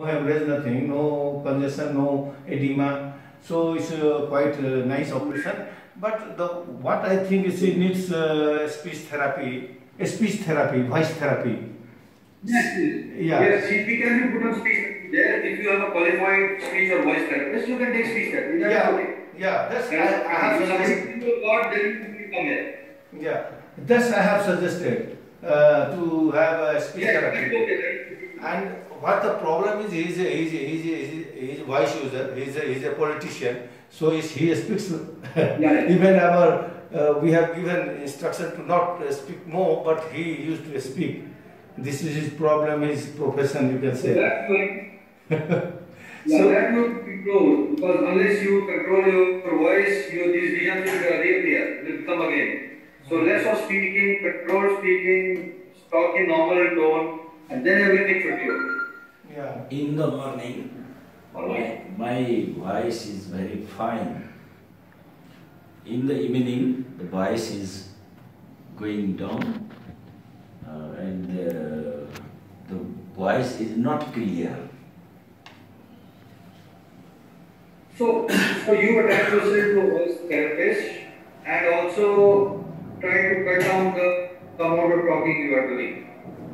No hemorrhage, nothing, no congestion, no edema. So it's uh, quite a nice operation. But the what I think is it needs uh, speech therapy, uh, speech therapy, voice therapy. Yes, Yeah. yes, we can be put on speech there. If you have a qualified speech or voice therapist, you can take speech therapy. That's Yeah, okay. yeah. That's I, I have suggested. If you got, then you come here. Yeah, thus I have suggested uh, to have a okay. And what the problem is, he's a, he's a, he's a, he's a voice user, he's a, he's a politician, so he speaks. Even our, uh, we have given instruction to not uh, speak more, but he used to speak. This is his problem, his profession, you can So say. that's fine. Yeah, So- that will control because unless you control your voice, your these visions will reappear, will come again. So less of speaking, control speaking, talk in normal tone, and then everything should be. Yeah. In the morning, my, my voice is very fine. In the evening, the voice is going down uh, and uh, the voice is not clear. So, so you attach yourself to a voice therapist and also try to cut down the amount of talking you are doing.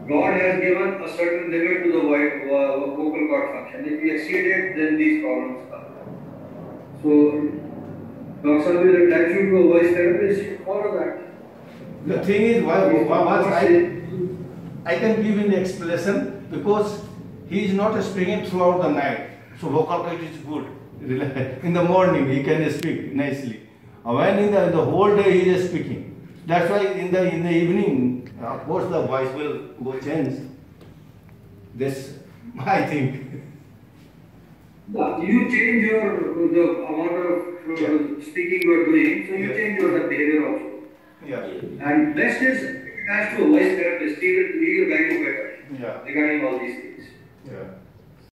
God has given a certain limit to the vo- vocal cord function. If you exceed it, then these problems come. So, Dr. will attach you to a voice therapist, follow that. The thing is, why, why, why I, I can give an explanation because he is not speaking throughout the night. So vocal cord is good. In the morning he can speak nicely. Uh, When in the, the whole day he is speaking. That's why in the in the evening, uh, of course the voice will go change. This I think. Yeah, you change your the amount of uh, speaking you are doing, so you Yeah. change your behavior also. Yeah. And best is has to a voice therapist, he will, he will guide you better Yeah. regarding all these things. Yeah.